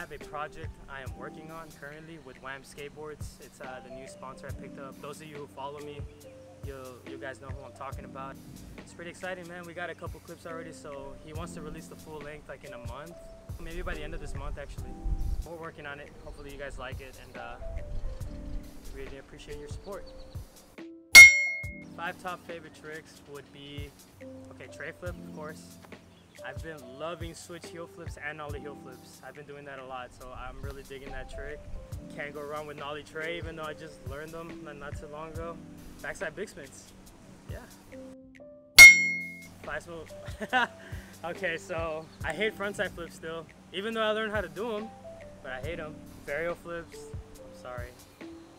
have a project I am working on currently with Wham Skateboards. It's uh, the new sponsor I picked up. Those of you who follow me, you'll, you guys know who I'm talking about. It's pretty exciting, man. We got a couple clips already, so he wants to release the full length like in a month. Maybe by the end of this month, actually. We're working on it. Hopefully you guys like it, and uh, really appreciate your support. Five top favorite tricks would be, okay, tray flip, of course. I've been loving switch heel flips and nollie heel flips. I've been doing that a lot, so I'm really digging that trick. Can't go wrong with nollie tray, even though I just learned them not too long ago. Backside big spins, yeah. Five smooth. okay, so I hate frontside flips still, even though I learned how to do them, but I hate them. Varial flips, I'm sorry.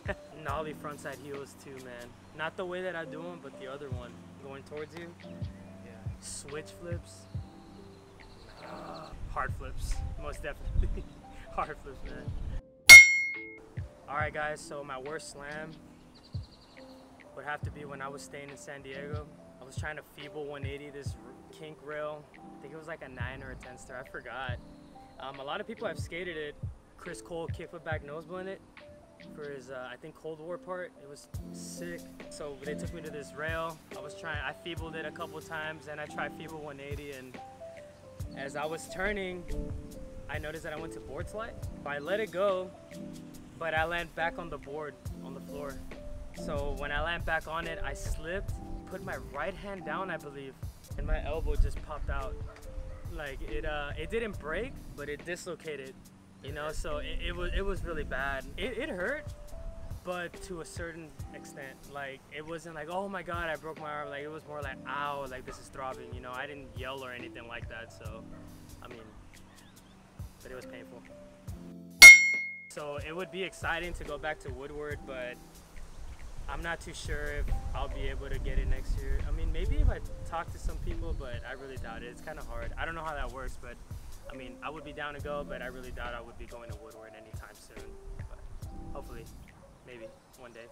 Nollie frontside heels too, man. Not the way that I do them, but the other one, going towards you. Yeah. Switch flips, hard flips, most definitely. hard flips, man. Alright guys, so my worst slam would have to be when I was staying in San Diego. I was trying to feeble 180 this kink rail. I think it was like a 9 or a 10 star, I forgot. Um, a lot of people have skated it. Chris Cole kickflip back nose it for his, uh, I think, Cold War part. It was sick. So they took me to this rail. I was trying, I feebled it a couple times and I tried feeble 180 and as I was turning, I noticed that I went to board slide. I let it go, but I landed back on the board on the floor. So when I landed back on it, I slipped, put my right hand down, I believe, and my elbow just popped out. Like it, uh, it didn't break, but it dislocated. You know, so it, it was it was really bad. It, it hurt, but to a certain extent. Like it wasn't like, oh my god, I broke my arm. Like it was more like, ow, like this is throbbing. You know, I didn't yell or anything like that. So, I mean, but it was painful. So it would be exciting to go back to Woodward, but I'm not too sure if I'll be able to get it next year. I mean, maybe if I talk to some people, but I really doubt it. It's kind of hard. I don't know how that works, but I mean, I would be down to go, but I really doubt I would be going to Woodward anytime soon. But hopefully maybe one day.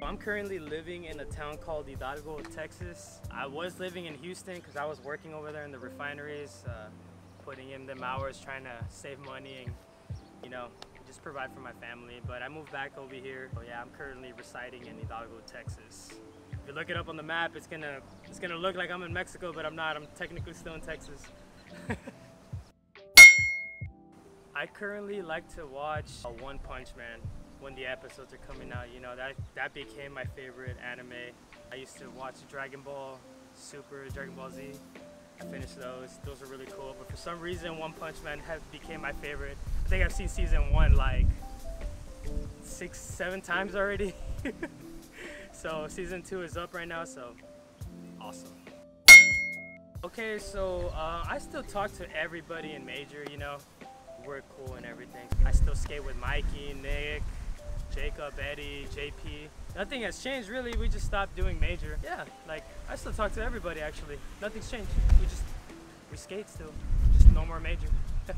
I'm currently living in a town called Hidalgo, Texas. I was living in Houston because I was working over there in the refineries, uh, putting in them hours, trying to save money and, you know, just provide for my family. But I moved back over here. So yeah, I'm currently residing in Hidalgo, Texas. If you look it up on the map, it's gonna it's gonna look like I'm in Mexico, but I'm not. I'm technically still in Texas. I currently like to watch One Punch Man when the episodes are coming out. You know, that, that became my favorite anime. I used to watch Dragon Ball Super, Dragon Ball Z. I finished those. Those are really cool. But for some reason, One Punch Man has became my favorite. I think I've seen season one like six, seven times already. so season two is up right now, so awesome. Okay, so uh, I still talk to everybody in Majer, you know. We're cool and everything. I still skate with Mikey, Nick, Jacob, Eddie, JP. Nothing has changed really, we just stopped doing Majer. Yeah, like I still talk to everybody actually. Nothing's changed. We just, we skate still. Just no more Majer.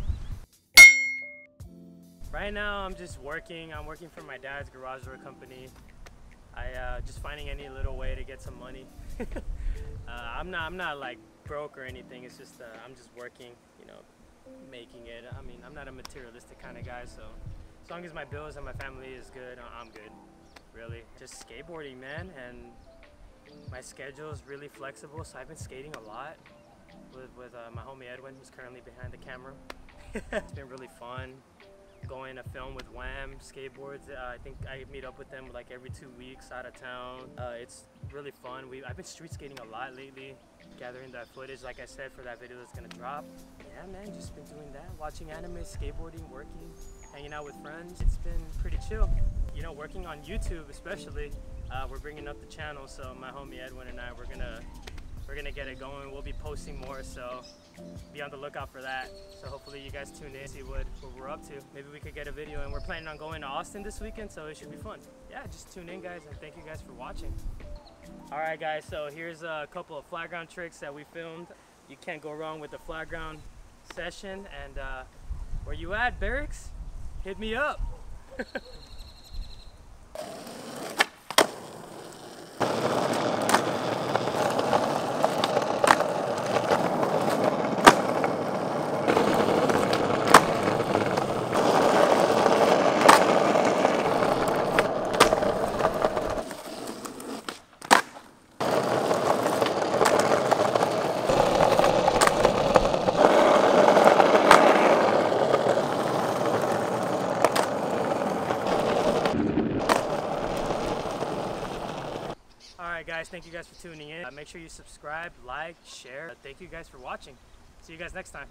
right now I'm just working. I'm working for my dad's garage door company. I uh, just finding any little way to get some money. uh, I'm not, I'm not like broke or anything. It's just, uh, I'm just working, you know, making it. I mean, I'm not a materialistic kind of guy, so as long as my bills and my family is good, I'm good, really. Just skateboarding, man, and my schedule is really flexible, so I've been skating a lot with, with uh, my homie Edwin, who's currently behind the camera. it's been really fun going to film with Wham skateboards. Uh, I think I meet up with them like every two weeks out of town. Uh, it's really fun. We I've been street skating a lot lately, gathering that footage, like I said, for that video that's gonna drop. Yeah, man, just been doing that, watching anime, skateboarding, working hanging out with friends. It's been pretty chill. You know, working on YouTube especially, uh, we're bringing up the channel. So my homie Edwin and I, we're gonna we're gonna get it going. We'll be posting more, so be on the lookout for that. So hopefully you guys tune in, see what, what we're up to. Maybe we could get a video, and we're planning on going to Austin this weekend, so it should be fun. Yeah, just tune in, guys, and thank you guys for watching. All right, guys, so here's a couple of flat ground tricks that we filmed. You can't go wrong with the flat ground session, and uh, where you at, Barracks? Hit me up. guys. Thank you guys for tuning in. Uh, make sure you subscribe, like, share. Uh, thank you guys for watching. See you guys next time.